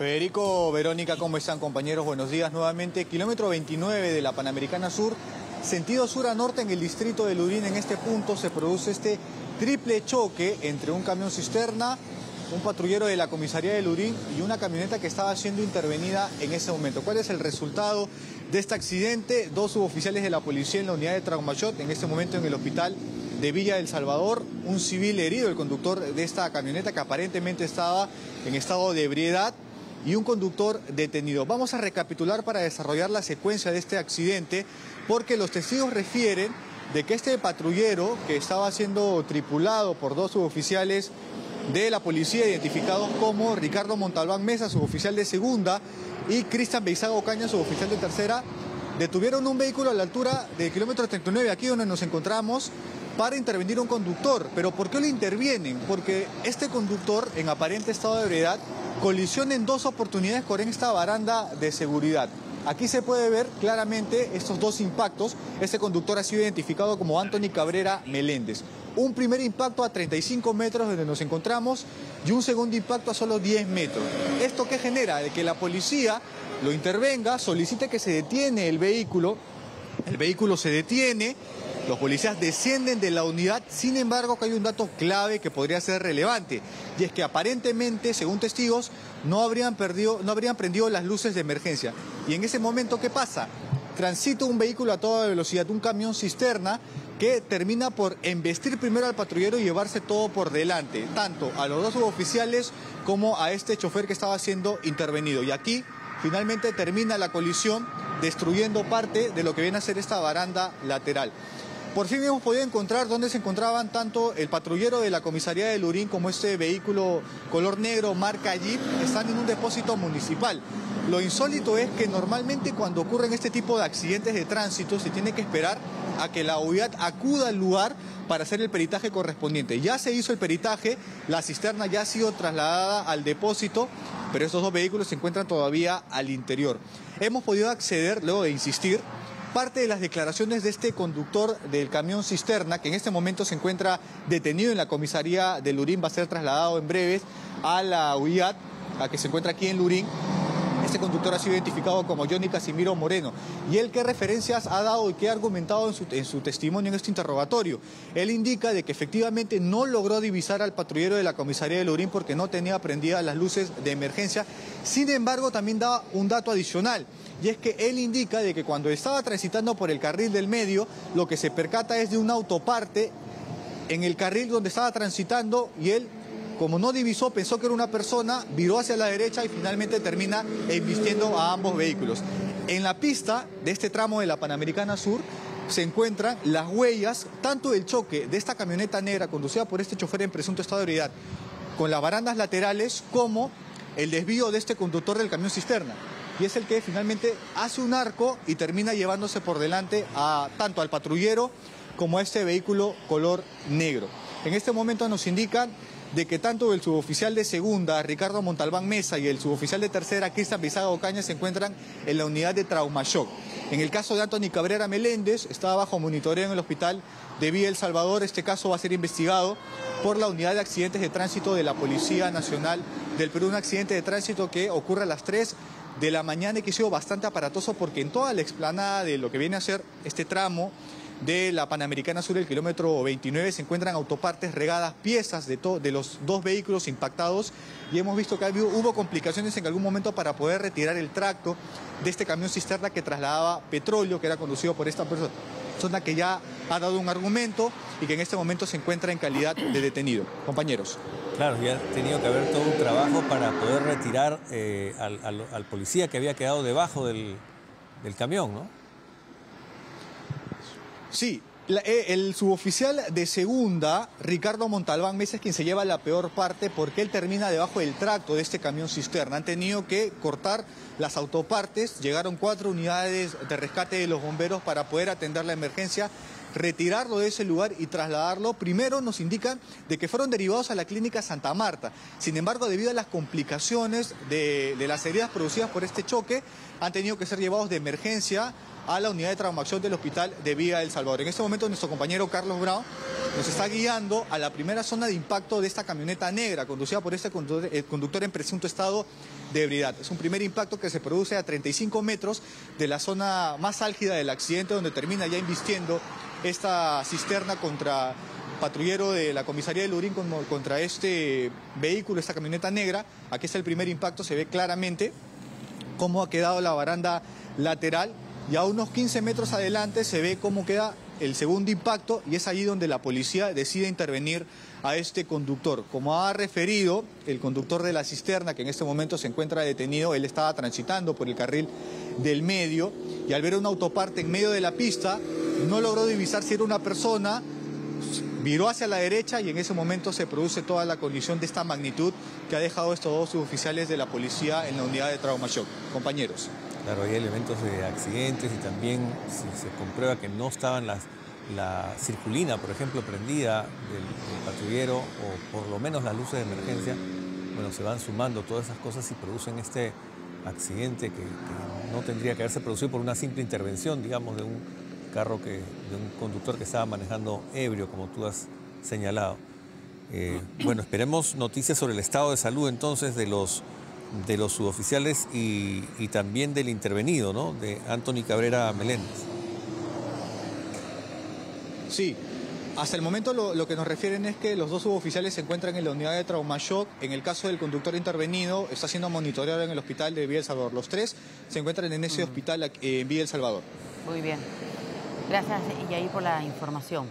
Federico, Verónica, ¿cómo están compañeros? Buenos días nuevamente. Kilómetro 29 de la Panamericana Sur, sentido sur a norte en el distrito de Lurín. En este punto se produce este triple choque entre un camión cisterna, un patrullero de la comisaría de Lurín y una camioneta que estaba siendo intervenida en ese momento. ¿Cuál es el resultado de este accidente? Dos suboficiales de la policía en la unidad de Traumashot, en este momento en el hospital de Villa del Salvador, un civil herido, el conductor de esta camioneta que aparentemente estaba en estado de ebriedad y un conductor detenido. Vamos a recapitular para desarrollar la secuencia de este accidente porque los testigos refieren de que este patrullero que estaba siendo tripulado por dos suboficiales de la policía identificados como Ricardo Montalbán Mesa, suboficial de segunda, y Cristian Beizago Caña, suboficial de tercera, detuvieron un vehículo a la altura del kilómetro 39, aquí donde nos encontramos, para intervenir un conductor. ¿Pero por qué lo intervienen? Porque este conductor, en aparente estado de ebriedad, colisiona en dos oportunidades con esta baranda de seguridad. Aquí se puede ver claramente estos dos impactos. Este conductor ha sido identificado como Anthony Cabrera Meléndez. Un primer impacto a 35 metros donde nos encontramos y un segundo impacto a solo 10 metros. ¿Esto qué genera? De que la policía lo intervenga, solicite que se detiene el vehículo, el vehículo se detiene, los policías descienden de la unidad, sin embargo que hay un dato clave que podría ser relevante, y es que aparentemente, según testigos, no habrían, perdido, no habrían prendido las luces de emergencia. Y en ese momento, ¿qué pasa? Transita un vehículo a toda velocidad, un camión cisterna, que termina por embestir primero al patrullero y llevarse todo por delante, tanto a los dos suboficiales como a este chofer que estaba siendo intervenido. Y aquí finalmente termina la colisión destruyendo parte de lo que viene a ser esta baranda lateral. Por fin hemos podido encontrar dónde se encontraban tanto el patrullero de la comisaría de Lurín como este vehículo color negro marca Jeep, están en un depósito municipal. Lo insólito es que normalmente cuando ocurren este tipo de accidentes de tránsito se tiene que esperar a que la unidad acuda al lugar para hacer el peritaje correspondiente. Ya se hizo el peritaje, la cisterna ya ha sido trasladada al depósito, pero estos dos vehículos se encuentran todavía al interior. Hemos podido acceder, luego de insistir, parte de las declaraciones de este conductor del camión cisterna, que en este momento se encuentra detenido en la comisaría de Lurín, va a ser trasladado en breves a la UIAT, a que se encuentra aquí en Lurín. Este conductor ha sido identificado como Johnny Casimiro Moreno. ¿Y él qué referencias ha dado y qué ha argumentado en su, testimonio en este interrogatorio? Él indica de que efectivamente no logró divisar al patrullero de la comisaría de Lurín porque no tenía prendidas las luces de emergencia. Sin embargo, también da un dato adicional y es que él indica de que cuando estaba transitando por el carril del medio, lo que se percata es de un autoparte en el carril donde estaba transitando y él, como no divisó, pensó que era una persona, viró hacia la derecha y finalmente termina embistiendo a ambos vehículos. En la pista de este tramo de la Panamericana Sur se encuentran las huellas tanto del choque de esta camioneta negra conducida por este chofer en presunto estado de ebriedad con las barandas laterales como el desvío de este conductor del camión cisterna y es el que finalmente hace un arco y termina llevándose por delante a, tanto al patrullero como a este vehículo color negro. En este momento nos indican de que tanto el suboficial de segunda, Ricardo Montalbán Mesa, y el suboficial de tercera, Cristian Bizaga Ocaña, se encuentran en la unidad de trauma shock. En el caso de Anthony Cabrera Meléndez, estaba bajo monitoreo en el hospital de Villa El Salvador. Este caso va a ser investigado por la unidad de accidentes de tránsito de la Policía Nacional del Perú. Un accidente de tránsito que ocurre a las 3 de la mañana y que ha sido bastante aparatoso porque en toda la explanada de lo que viene a ser este tramo de la Panamericana Sur, el kilómetro 29, se encuentran autopartes regadas, piezas de, los dos vehículos impactados y hemos visto que hubo complicaciones en algún momento para poder retirar el tracto de este camión cisterna que trasladaba petróleo que era conducido por esta persona que ya ha dado un argumento y que en este momento se encuentra en calidad de detenido. Compañeros. Claro, ya ha tenido que haber todo un trabajo para poder retirar eh, al, policía que había quedado debajo del camión, ¿no? Sí, eh, el suboficial de segunda, Ricardo Montalbán Mesa, es quien se lleva la peor parte porque él termina debajo del tracto de este camión cisterna. Han tenido que cortar las autopartes, llegaron cuatro unidades de rescate de los bomberos para poder atender la emergencia retirarlo de ese lugar y trasladarlo. Primero nos indican de que fueron derivados a la clínica Santa Marta. Sin embargo, debido a las complicaciones de las heridas producidas por este choque, han tenido que ser llevados de emergencia a la unidad de traumación del hospital de Vía El Salvador. En este momento nuestro compañero Carlos Brown nos está guiando a la primera zona de impacto de esta camioneta negra conducida por este conductor, conductor en presunto estado de ebriedad. Es un primer impacto que se produce a 35 metros de la zona más álgida del accidente donde termina ya invistiendo esta cisterna contra patrullero de la comisaría de Lurín contra este vehículo, esta camioneta negra. Aquí está el primer impacto, se ve claramente cómo ha quedado la baranda lateral y a unos 15 metros adelante se ve cómo queda el segundo impacto y es allí donde la policía decide intervenir a este conductor. Como ha referido el conductor de la cisterna, que en este momento se encuentra detenido, él estaba transitando por el carril del medio y al ver una autoparte en medio de la pista, no logró divisar si era una persona, viró hacia la derecha y en ese momento se produce toda la colisión de esta magnitud que ha dejado estos dos suboficiales de la policía en la unidad de trauma shock. Compañeros. Claro, hay elementos de accidentes y también si se comprueba que no estaban las, la circulina, por ejemplo, prendida del, patrullero o por lo menos las luces de emergencia, bueno, se van sumando todas esas cosas y producen este accidente que, no tendría que haberse producido por una simple intervención, digamos, de un carro que, de un conductor que estaba manejando ebrio, como tú has señalado. Eh, bueno, esperemos noticias sobre el estado de salud entonces de los de los suboficiales y, también del intervenido, ¿no? De Anthony Cabrera Meléndez. Sí, hasta el momento lo, que nos refieren es que los dos suboficiales se encuentran en la unidad de trauma shock. En el caso del conductor intervenido, está siendo monitoreado en el hospital de Villa El Salvador. Los tres se encuentran en ese mm. hospital en Villa El Salvador. Muy bien. Gracias, y ahí por la información.